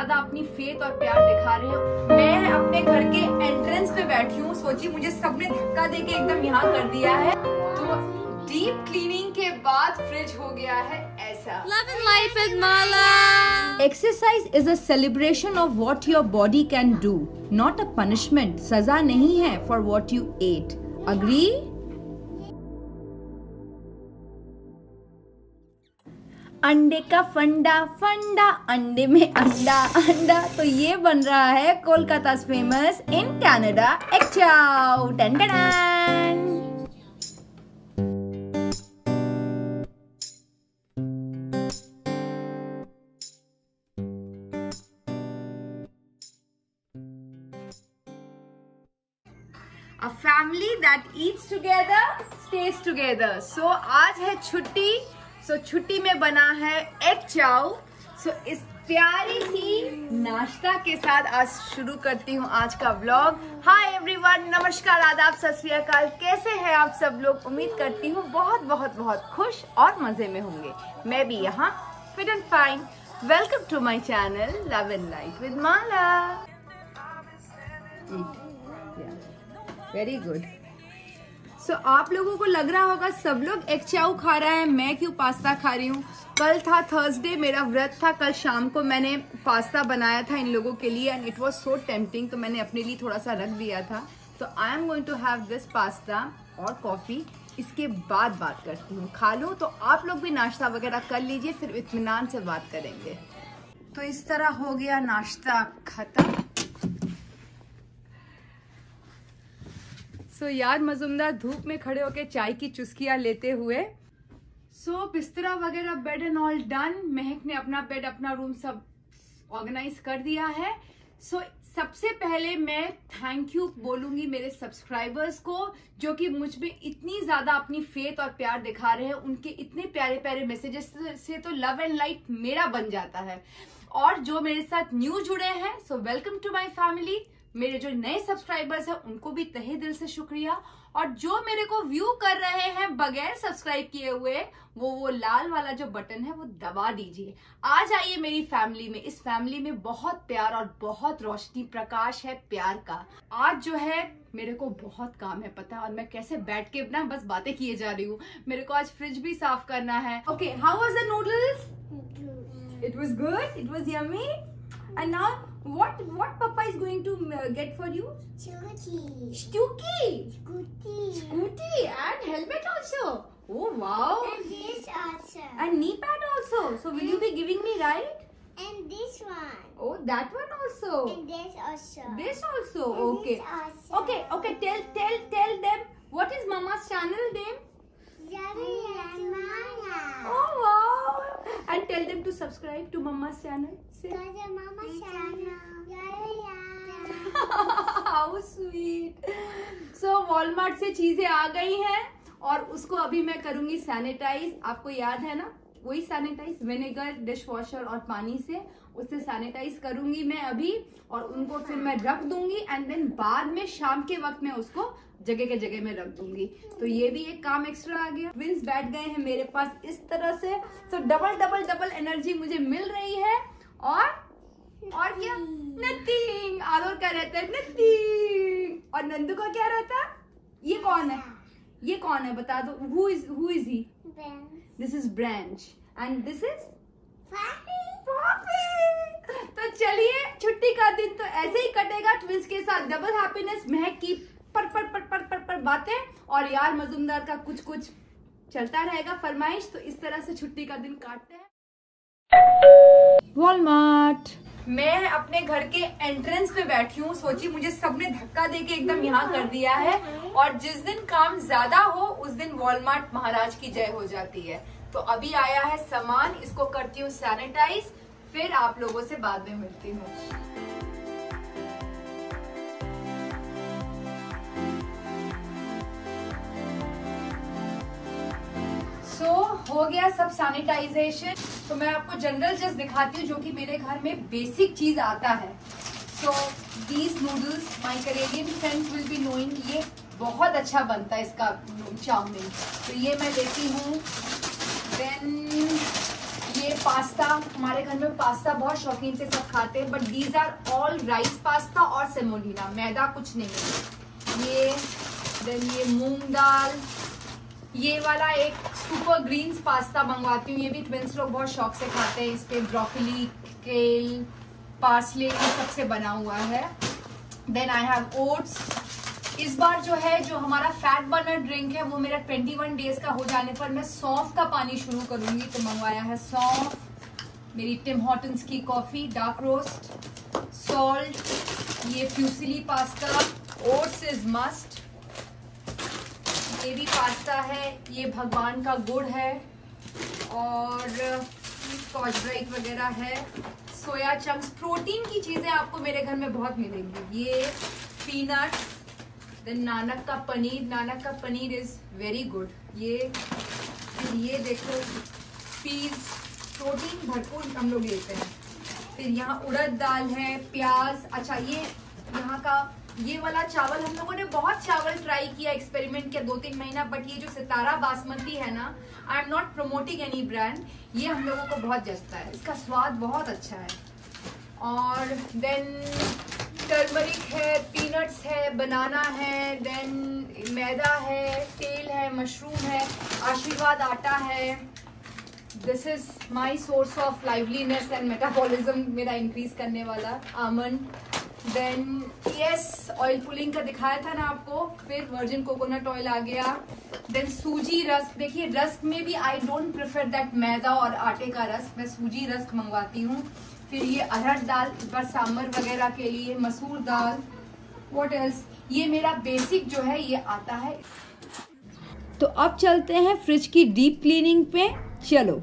ज़्यादा अपनी फेथ और प्यार दिखा रहे हैं। मैं अपने घर के एंट्रेंस पे बैठी हूँ सोची मुझे सबने धक्का दे के एकदम यहाँ कर दिया है। तो डीप क्लीनिंग के बाद फ्रिज हो गया है ऐसा। Life with Mala. Exercise is a celebration of what your body can do not a punishment सजा नहीं है फॉर वॉट यू एट अग्री अंडे का फंडा फंडा, अंडे में अंडा अंडा तो ये बन रहा है कोलकाता फ़ेमस इन कनाडा टन टन। A family that eats together stays together. So, आज है छुट्टी सो so, छुट्टी में बना है एग चाउ सो इस प्यारी सी नाश्ता के साथ आज शुरू करती हूँ आज का व्लॉग हाय एवरीवन नमस्कार आदाब सत कैसे हैं आप सब लोग? उम्मीद करती हूँ बहुत बहुत बहुत खुश और मज़े में होंगे. मैं भी यहाँ fit and fine welcome to my channel love and life with Mala very good so आप लोगों को लग रहा होगा सब लोग एग चाउ खा रहा है, मैं क्यों पास्ता खा रही हूँ? कल था थर्सडे मेरा व्रत था, कल शाम को मैंने पास्ता बनाया था इन लोगों के लिए and it was so tempting तो मैंने अपने लिए थोड़ा सा रख दिया था। तो I am going to have this pasta और कॉफ़ी इसके बाद बात करती हूँ। खा लूँ तो आप लोग भी नाश्ता वगैरह कर लीजिए, फिर इतमान से बात करेंगे। तो इस तरह हो गया नाश्ता खत्म। सो so, यार मजुमदार धूप में खड़े होके चाय की चुस्कियाँ लेते हुए। सो so, बिस्तरा वगैरह बेड एंड ऑल डन महक ने अपना बेड अपना रूम सब ऑर्गेनाइज कर दिया है। सो so, सबसे पहले मैं थैंक यू बोलूँगी मेरे सब्सक्राइबर्स को जो कि मुझमें इतनी ज़्यादा अपनी फेथ और प्यार दिखा रहे हैं। उनके इतने प्यारे प्यारे मैसेजेस से तो लव एंड लाइट मेरा बन जाता है। और जो मेरे साथ न्यू जुड़े हैं so welcome to my family मेरे जो नए सब्सक्राइबर्स हैं उनको भी तहे दिल से शुक्रिया। और जो मेरे को व्यू कर रहे हैं बगैर सब्सक्राइब किए हुए वो वो लाल वाला जो बटन है वो दबा दीजिए। आ जाइए मेरी फैमिली में। इस फैमिली में बहुत प्यार और बहुत रोशनी प्रकाश है प्यार का। आज जो है मेरे को बहुत काम है पता है? और मैं कैसे बैठ के ना बस बातें किए जा रही हूँ। मेरे को आज फ्रिज भी साफ़ करना है। Okay how was the noodles it was good it was yummy And now, what what Papa is going to uh, get for you? Stuki. Stuki. Scooty. Scooty and helmet also. Oh wow. And this also. And knee pad also. So will and you be giving me right? And this one. Oh, that one also. And this also. This also. And okay. This also. Okay. Okay. Tell tell tell them what is Mama's channel name? Yummy Mama. Tell them to subscribe to mama's channel say Mama's channel. Yeah, sweet. So Walmart से चीज़ें आ गई हैं और उसको अभी मैं करूँगी sanitise आपको याद है ना वही सैनिटाइज विनेगर डिश वॉशर और पानी से उससे सैनिटाइज करूँगी मैं अभी और उनको फिर मैं रख दूँगी एंड देन बाद में शाम के वक्त में उसको जगह के जगह में रख दूँगी। तो ये भी एक काम एक्स्ट्रा आ गया। ट्विंस बैठ गए हैं मेरे पास इस तरह से। तो डबल डबल डबल एनर्जी मुझे मिल रही है। और और क्या? नथिंग आरोर का रहता है नथिंग और नंदू का क्या रहता? है ये कौन है? ये कौन है? बता दो। Who is who is he. This is branch and this is तो चलिए छुट्टी का दिन तो ऐसे ही कटेगा ट्विंस के साथ. डबल हैप्पीनेस महक की पर पर पर पर पर पर बातें. और यार मजुमदार का कुछ कुछ चलता रहेगा फरमाइश. तो इस तरह से छुट्टी का दिन काटते हैं. वॉलमार्ट मैं अपने घर के एंट्रेंस पे बैठी हूँ, सोची मुझे सबने धक्का दे के एकदम यहाँ कर दिया है। और जिस दिन काम ज़्यादा हो, उस दिन वॉलमार्ट महाराज की जय हो जाती है। तो अभी आया है सामान, इसको करती हूँ सैनिटाइज फिर आप लोगों से बाद में मिलती हूँ। हो गया सब सैनिटाइजेशन तो मैं आपको जनरल जस्ट दिखाती हूँ जो कि मेरे घर में बेसिक चीज़ आता है. So these noodles my Caribbean friends will be knowing ये बहुत अच्छा बनता है इसका चाउमिन. तो ये मैं लेती हूँ. देन ये पास्ता, हमारे घर में पास्ता बहुत शौकीन से सब खाते हैं but these are all rice pasta और सेमोलिना मैदा कुछ नहीं है. ये देन ये मूंग दाल ये वाला एक सुपर ग्रीन्स पास्ता मंगवाती हूँ, ये भी ट्विंस लोग बहुत शौक से खाते हैं इस पे ब्रोकली केल पार्सले ये सबसे बना हुआ है। देन आई हैव ओट्स इस बार जो है, जो हमारा फैट बर्नर ड्रिंक है, वो मेरा 21 डेज़ का हो जाने पर मैं सौंफ का पानी शुरू करूँगी। तो मंगवाया है सौंफ, मेरी टिम हॉटन्स की कॉफ़ी डार्क रोस्ट सॉल्ट ये fusilli pasta oats is must ये भी पास्ता है, ये भगवान का गुड़ है और स्कॉच ब्राइट वगैरह है। सोया चंक्स प्रोटीन की चीज़ें आपको मेरे घर में बहुत मिलेंगी। ये पीनट्स देन नानक का पनीर, नानक का पनीर इज़ वेरी गुड ये, फिर ये देखो पीस प्रोटीन भरपूर हम लोग लेते हैं। फिर यहाँ उड़द दाल है, प्याज अच्छा ये यहाँ का ये वाला चावल हम लोगों ने बहुत चावल ट्राई किया एक्सपेरिमेंट किया दो तीन महीना बट ये जो सितारा बासमती है ना I am not promoting any brand ये हम लोगों को बहुत जचता है। इसका स्वाद बहुत अच्छा है। और देन टर्मरिक है पीनट्स है बनाना है देन मैदा है, तेल है मशरूम है, आशीर्वाद आटा है। This is my source of liveliness and metabolism मेरा इंक्रीज करने वाला, almond. Then yes oil pulling का दिखाया था ना आपको। फिर वर्जिन कोकोनट ऑयल आ गया। देन सूजी रस्क, देखिए, रस्क में भी I don't prefer that maida और आटे का रस्क। मैं सूजी रस्क मंगवाती हूँ। फिर ये अरहर दाल, इस बार सांबर वगैरह के लिए, मसूर दाल। वॉट एल्स ये मेरा बेसिक जो है, ये आता है। तो अब चलते हैं फ्रिज की डीप क्लीनिंग पे। चलो।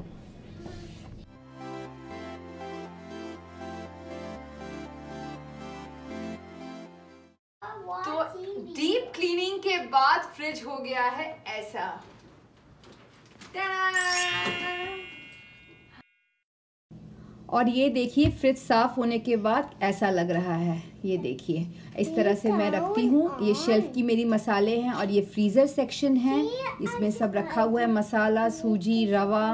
फ्रिज हो गया है ऐसा। और ये देखिए फ्रिज साफ़ होने के बाद ऐसा लग रहा है। ये देखिए इस तरह से मैं रखती हूँ। ये शेल्फ की मेरी मसाले हैं और ये फ्रीज़र सेक्शन है। इसमें सब रखा हुआ है मसाला सूजी रवा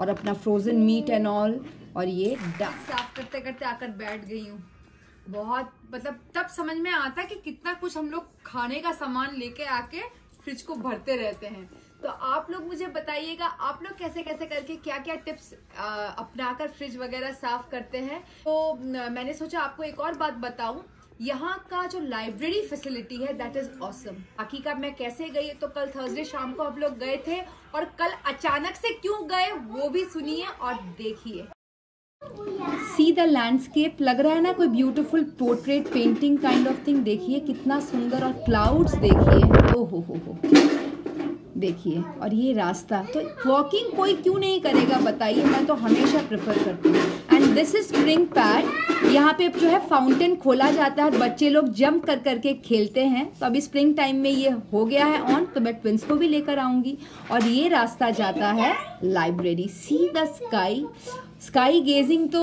और अपना फ्रोज़न मीट एंड ऑल और ये साफ़ करते करते आकर बैठ गई हूँ। बहुत मतलब तब समझ में आता कि कितना कुछ हम लोग खाने का सामान लेके आके फ्रिज को भरते रहते हैं। तो आप लोग मुझे बताइएगा, आप लोग कैसे कैसे करके क्या क्या टिप्स अपनाकर फ्रिज वगैरह साफ़ करते हैं? तो मैंने सोचा आपको एक और बात बताऊँ। यहाँ का जो लाइब्रेरी फैसिलिटी है दैट इज़ ऑसम बाकी का मैं कैसे गई तो कल थर्सडे शाम को हम लोग गए थे और कल अचानक से क्यों गए, वो भी सुनिए और देखिए। सी द लैंडस्केप लग रहा है ना कोई beautiful portrait painting kind of thing देखिए, कितना सुंदर और क्लाउड्स देखिए। ओ हो हो हो। देखिए, और ये रास्ता। तो वॉकिंग कोई क्यों नहीं करेगा, बताइए। मैं तो हमेशा प्रेफर करती हूँ। And this is spring pad यहाँ पे जो है फाउंटेन खोला जाता है बच्चे लोग जंप कर करके खेलते हैं। तो अभी स्प्रिंग टाइम में ये हो गया है ऑन तो मैं ट्विंस को भी लेकर आऊँगी। और ये रास्ता जाता है library see the sky sky gazing तो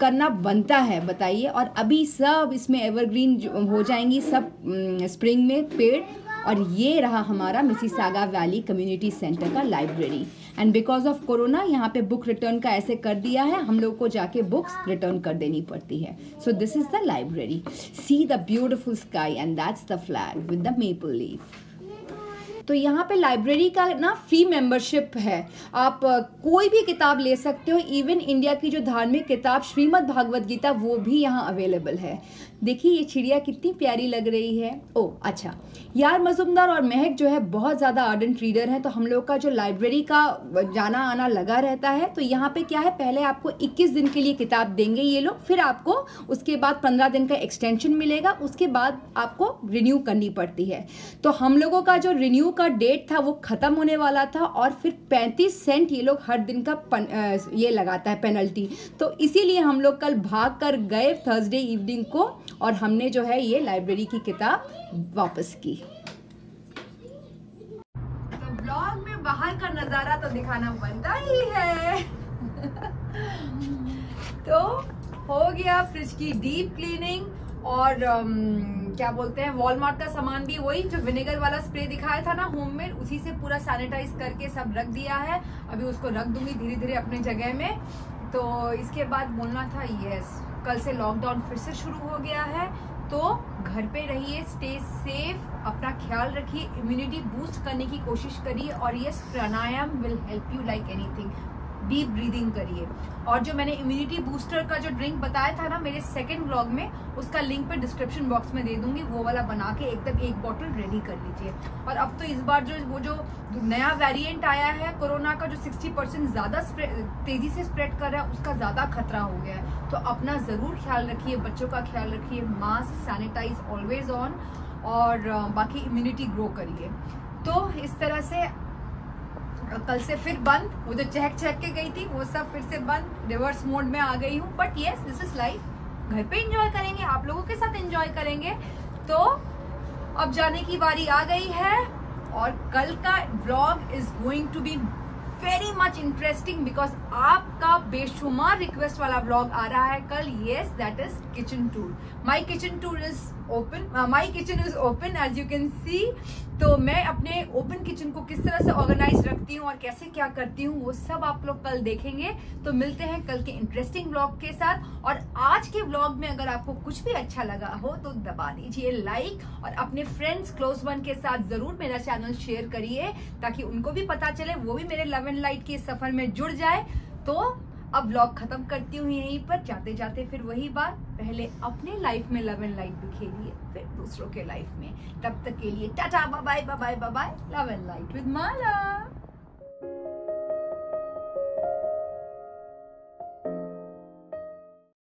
करना बनता है, बताइए। और अभी सब इसमें एवरग्रीन हो जाएँगी, सब स्प्रिंग में पेड़। और ये रहा हमारा मिसिसागा वैली कम्युनिटी सेंटर का library and because of corona यहाँ पे बुक रिटर्न का ऐसे कर दिया है। हम लोग को जाके बुक्स रिटर्न कर देनी पड़ती है। So this is the library see the beautiful sky and that's the flag with the maple leaf तो यहाँ पे लाइब्रेरी का ना फ्री मेंबरशिप है। आप कोई भी किताब ले सकते हो। इवन इंडिया की जो धार्मिक किताब श्रीमद् भागवत गीता, वो भी यहाँ अवेलेबल है। देखिए ये चिड़िया कितनी प्यारी लग रही है। ओ अच्छा। यार मजुमदार और महक जो है बहुत ज़्यादा आर्डेंट रीडर हैं तो हम लोग का जो लाइब्रेरी का जाना आना लगा रहता है तो यहाँ पे क्या है पहले आपको 21 दिन के लिए किताब देंगे ये लोग फिर आपको उसके बाद 15 दिन का एक्सटेंशन मिलेगा उसके बाद आपको रिन्यू करनी पड़ती है। तो हम लोगों का जो रिन्यू का डेट था वो ख़त्म होने वाला था और फिर पैंतीस सेंट ये लोग हर दिन का पन, ये लगाता है पेनल्टी तो इसीलिए हम लोग कल भाग कर गए थर्सडे इवनिंग को और हमने जो है ये लाइब्रेरी की किताब वापस की। तो ब्लॉग में बाहर का नज़ारा तो दिखाना बनता ही है। तो हो गया फ्रिज की डीप क्लीनिंग और um, क्या बोलते हैं वॉलमार्ट का सामान भी वही जो विनेगर वाला स्प्रे दिखाया था ना होममेड उसी से पूरा सैनिटाइज करके सब रख दिया है। अभी उसको रख दूँगी धीरे धीरे अपने जगह में। तो इसके बाद बोलना था यस कल से लॉकडाउन फिर से शुरू हो गया है तो घर पे रहिए स्टे सेफ़ अपना ख्याल रखिए इम्यूनिटी बूस्ट करने की कोशिश करिए और yes pranayama will help you like anything deep breathing करिए। और जो मैंने इम्यूनिटी बूस्टर का जो ड्रिंक बताया था ना, मेरे सेकंड ब्लॉग में, उसका लिंक पे डिस्क्रिप्शन बॉक्स में दे दूँगी, वो वाला बना के एकदम एक बॉटल रेडी कर लीजिए। और अब तो इस बार जो वो जो नया वेरिएंट आया है, कोरोना का जो 60 परसेंट ज़्यादा तेज़ी से स्प्रेड कर रहा है, उसका ज़्यादा खतरा हो गया है। तो अपना ज़रूर ख्याल रखिए, बच्चों का ख्याल रखिए मास्क सैनिटाइज ऑलवेज ऑन और बाकी इम्यूनिटी ग्रो करिए। तो इस तरह से कल से फिर बंद। वो जो चहक चहक के गई थी, वो सब फिर से बंद। रिवर्स मोड में आ गई हूँ। But yes this is life घर पे एंजॉय करेंगे, आप लोगों के साथ एंजॉय करेंगे। तो अब जाने की बारी आ गई है और कल का blog is going to be very much interesting because आपका बेशुमार रिक्वेस्ट वाला ब्लॉग आ रहा है कल। Yes that is kitchen tour my kitchen tour is open my kitchen is open as you can see तो मैं अपने ओपन किचन को किस तरह से ऑर्गेनाइज रखती हूँ और कैसे क्या करती हूँ, वो सब आप लोग कल देखेंगे। तो मिलते हैं कल के इंटरेस्टिंग ब्लॉग के साथ। और आज के ब्लॉग में अगर आपको कुछ भी अच्छा लगा हो तो दबा दीजिए लाइक और अपने फ्रेंड्स क्लोज वन के साथ ज़रूर मेरा चैनल शेयर करिए, ताकि उनको भी पता चले, वो भी मेरे लव एंड लाइट के सफ़र में जुड़ जाए। तो अब ब्लॉग खत्म करती हूँ यहीं पर। जाते जाते फिर वही बात, पहले अपने लाइफ में लव एंड लाइट बिखेरिए, फिर दूसरों के लाइफ में। तब तक के लिए tata bye bye bye bye love and light with Mala